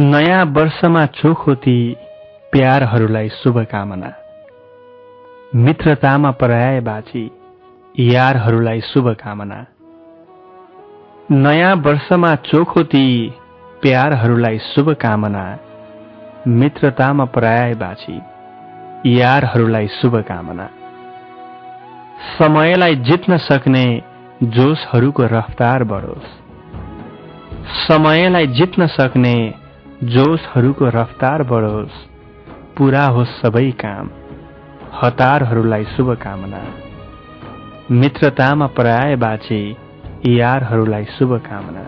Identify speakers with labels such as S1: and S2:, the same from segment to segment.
S1: नयाँ वर्षमा चोखोती प्यारहरूलाई शुभकामना। मित्रतामा पराए बाची यारहरूलाई शुभकामना। नयाँ वर्षमा चोखोती प्यारहरूलाई शुभकामना। मित्रतामा पराए बाची यारहरूलाई शुभकामना। समयलाई जित्न सक्ने जोसहरूको रफ्तार बढोस्। समयलाई जित्न सक्ने जोसहरूको रफ्तार बढोस्। पुरा होस् सबै काम। हतारहरूलाई शुभकामना। मित्रतामा पराए बाचे यारहरूलाई शुभकामना।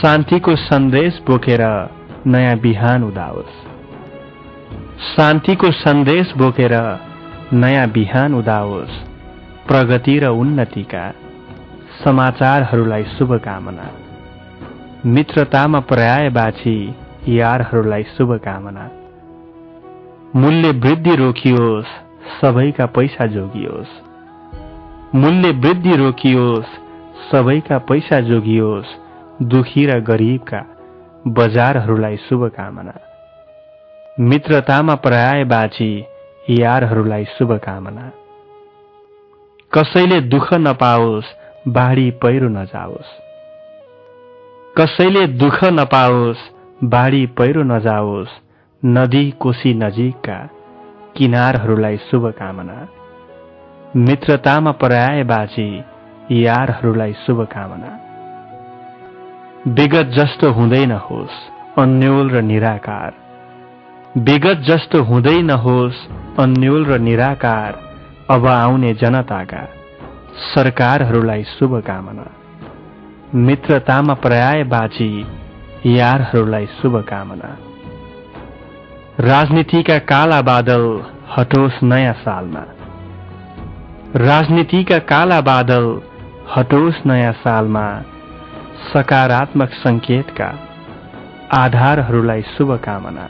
S1: शान्तिको सन्देश बोकेर नयाँ बिहान उदाओस्। शान्तिको सन्देश बोकेर नयाँ बिहान उदाओस्। प्रगति र उन्नतिका समाचारहरूलाई शुभकामना। मित्रतामा पर्याय बाछी यारहरूलाई शुभकामना। मूल्य वृद्धि रोकियोस् सबैका पैसा जोगियोस्। मूल्य वृद्धि रोकियोस् सबैका पैसा जोगियोस् दुखी र गरिबका बजारहरूलाई शुभकामना। मित्रतामा पर्याय बाछी यारहरूलाई शुभकामना। कसैले दुःख नपाओस् बाढी पहिरो नजाओस्। कसैले दुःख नपाओस् बाढी पहिरो नजाओस् नदी कोशी नजिकका किनारहरूलाई शुभकामना। मित्रतामा पर्याय बाजी यारहरूलाई शुभकामना। विगत जस्तो हुँदै नहोस् अन्यल र निराकार। विगत जस्तो हुँदै नहोस् अन्यल र निराकार अब आउने जनताका सरकारहरूलाई शुभकामना। मित्रतामा पर्याय बाजी यारहरूलाई शुभकामना। राजनीतिका काला बादल हटोस् नयाँ सालमा। राजनीतिका काला बादल हटोस् नयाँ सालमा सकारात्मक सङ्केतका आधारहरूलाई शुभकामना।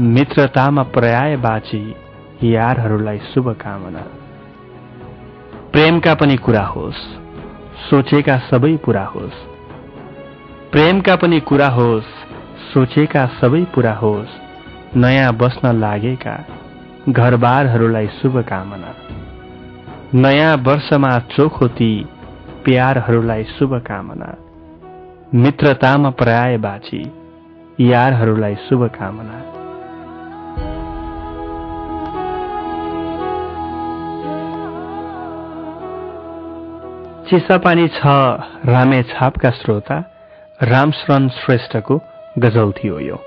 S1: मित्रतामा पर्याय बाची यारहरूलाई शुभकामना। प्रेमका पनि कुरा होस्। सोचेका सबै पुरा होस्। प्रेमका पनि कुरा होस् सोचेका सबै पुरा होस्। नयाँ बस्न लागेका घरबारहरूलाई शुभकामना। नयाँ वर्षमा चोखोती प्यारहरूलाई शुभकामना। मित्रतामा पर्याय बाची यारहरूलाई शुभकामना। चिसापानी छ रामे छापका श्रोता रामशरण श्रेष्ठको गजल थियो यो।